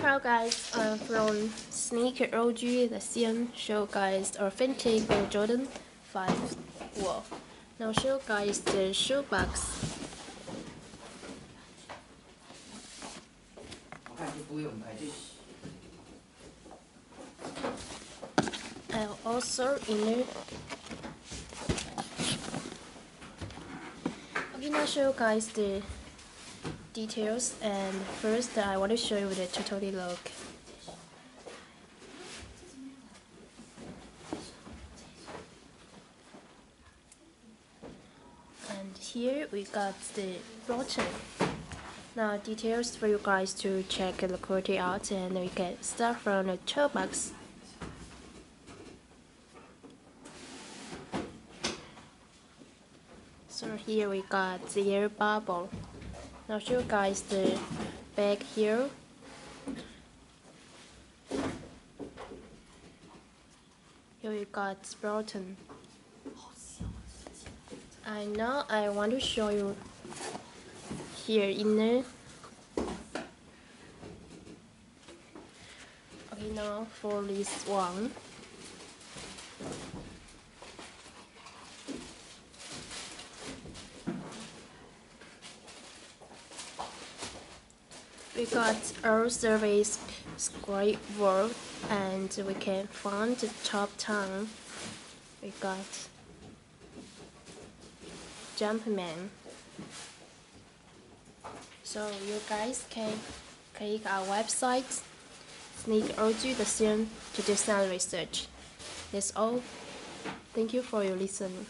Hello guys, from Sneaker OG, the CM show guys or vintage Air Jordan 5 Wool. Now show guys the shoe box. And also inner Okay now show guys the details and first I want to show you the totally look. And here we got the bottom. Now details for you guys to check the quality out and we can start from the toe box. So here we got the air bubble. Now show you guys the bag here. Here we got Sprouton. And now I want to show you here inner. Okay, now for this one. We got our Survey's great work and we can find the top town. We got Jumpman. So you guys can click our website, Sneak OG the scene to do some research. That's all. Thank you for your listening.